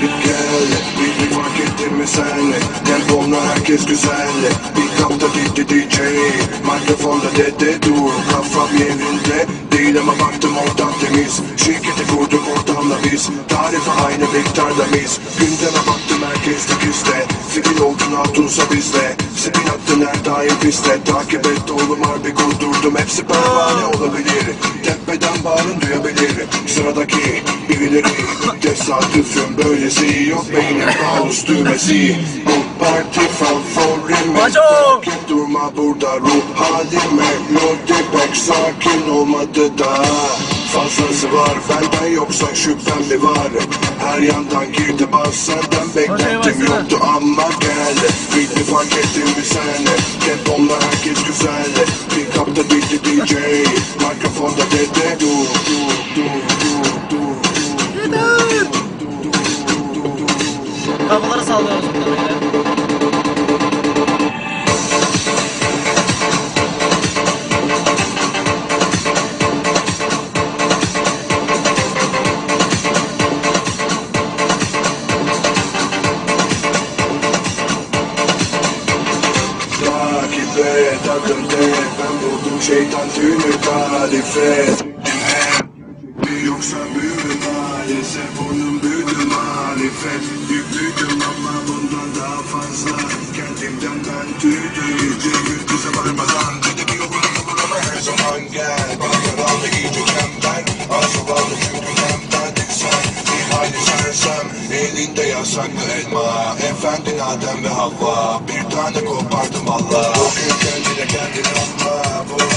Gel bir fark ettin mi sen Temponla herkes güzel Bir kapta gitti DJ Mikrofonda dede dur Kafam yerinde değil ama baktım ortam temiz Şirketi kurduk ortamla biz Tarife aynı miktarda biz Gündeme baktım herkes dikizde Fikir oldun hatunsa bizde Spin attın her daim piste Takip et oğlum harbi kurdurdum Hepsi pervane olabilir Tepeden bağırın duyabilir Sıradaki birileri. Tesadüfün böylesi Yok beynin mouse düğmesi. Bu parti favorim Maco! Takip durma burada ruh halim Melodi pek sakin olmadı da Fazlası var benden yoksa şüphem mi var. Her yandan girdi bas senden beklentim yoktu ama gel. Ritmi fark ettin mi sen Tempomla herkes güzel. Bir Burada böyle. Takip et adım de Ben buldum şeytan tüyünü tarif et Bir yoksa büyür maalesef Onun büyüdü marifet Yüklüydüm Elinde yasaklı elma Efendin Adem ve Havva. Bir tane kopardım valla. Kendine kendine anla